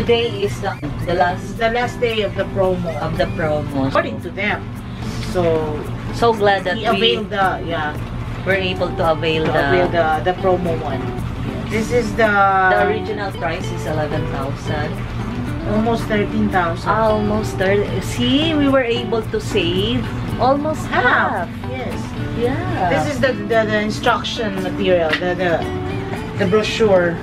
Today is the, the last the last day of the promo. of the promo. According to them. So So glad that we availed the yeah, were able to avail to the, avail the the promo one. This is the, the original price is 11,000. almost thirteen thousand. Almost there. See, we were able to save almost half. Yes. Yeah. This is the, the the instruction material, the the the brochure.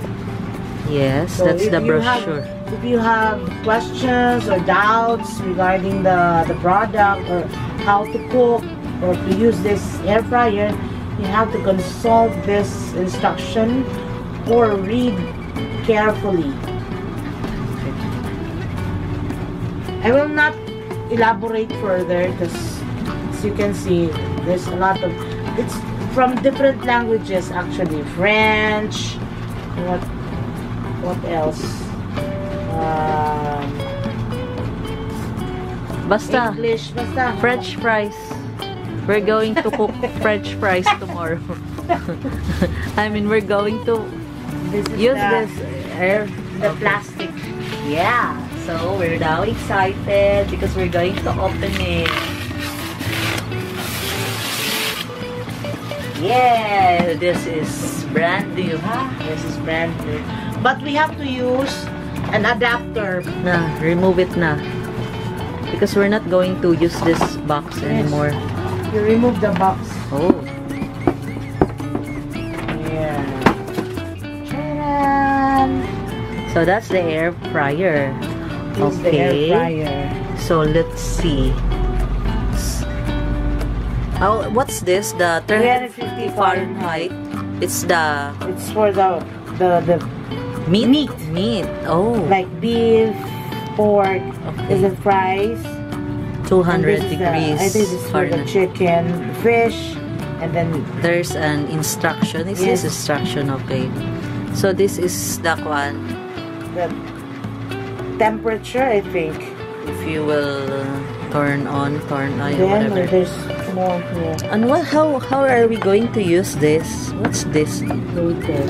Yes, So that's the you have- brochure. If you have questions or doubts regarding the, the product or how to cook or to use this air fryer, you have to consult this instruction or read carefully. I will not elaborate further because as you can see, there's a lot of, it's from different languages actually. French, what, what else? Um, Basta, English, basta. French fries. We're going to cook French fries tomorrow. I mean, we're going to This is use the, this air. the plastic. Yeah. So we're now excited because we're going to open it. Yeah, this is brand new. Ah, this is brand new. But we have to use an adapter. Na, remove it na. Because we're not going to use this box anymore. You remove the box. Oh, Yeah. So that's the air fryer. Is the air Okay. fryer. So let's see. Oh, what's this? The 350 Fahrenheit. It's the It's for the the the meat. Meat. Meat. Oh, like beef, pork, Okay. is the fries. 200 And this is the- degrees I think this is for the chicken, fish, and then There's an instruction. Is Yes. this instruction? Okay. So this is the one. the temperature. I think. If you will uh, turn on, turn on, Then whatever. there's more here. And what? How how are we going to use this? What's this? Later.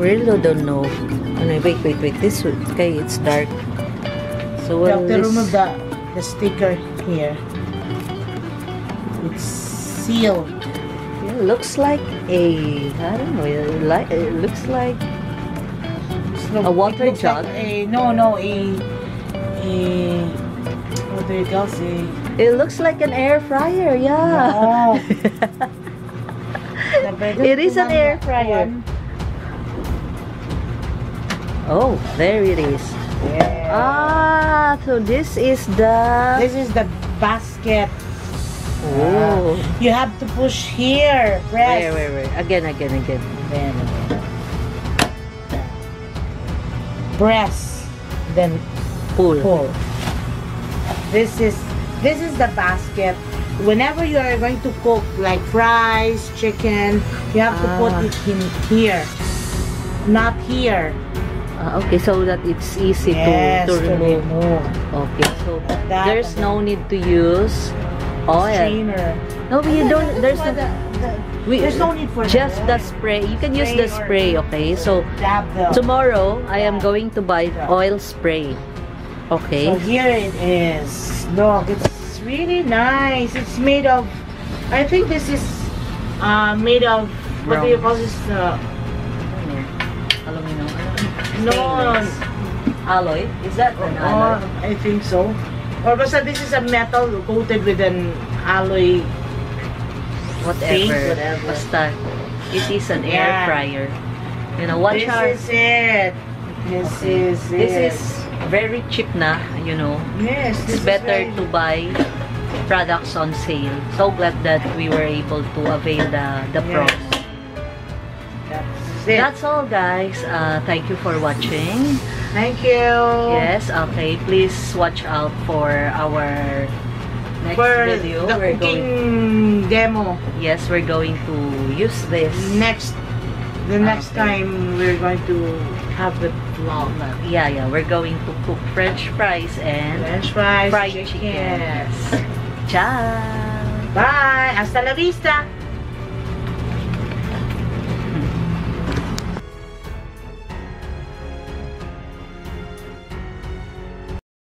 Really don't know. Ano, wait, wait, wait. This okay, it's dark. So You what have to this? remove the the sticker here. It's sealed. Yeah, looks like a I don't know. It, like it looks like A water it jug? Like a no no a a what do you call it? it looks like an air fryer. Yeah. No. It is an air fryer. one. Oh, there it is. Yeah. Ah, so this is the. This is the basket. Oh. You have to push here. Press. Wait, wait, wait. Again, again, again. Then press. Then Pull. pull. This is this is the basket. Whenever you are going to cook like fries, chicken, you have to Ah. put it in here, not here. Ah, okay, so that it's easy yes, to, to remove. remove. Okay, so That- there's no need to use oil. Strainer. No, you don't. There's no. the- the- We, there's no need for just the, the spray. You can use the Spray. Okay, so tomorrow I am going to buy oil spray. Okay. So here it is. Look, it's really nice. It's made of. I think this is uh, made of. What do you call this? Uh, Aluminum. No. Alloy? Is that an Oh, alloy? I think so. Or basta this is a metal coated with an alloy. Whatever. whatever. Basta. It is an air Yeah. fryer. You know, watch this our. is it. This is This it. is very cheap na, you know. Yes. It's this is better very- to buy products on sale. So glad that we were able to avail the the Yes. pros. That's it. That's all guys. Uh, thank you for watching. Thank you. Yes, okay. Please watch out for our next For video. the We're cooking going demo. Yes, we're going to use this. next the next Okay. time we're going to have the vlog Yeah, yeah. We're going to cook French fries and french fries fried chicken. chicken. Ciao! bye hasta la vista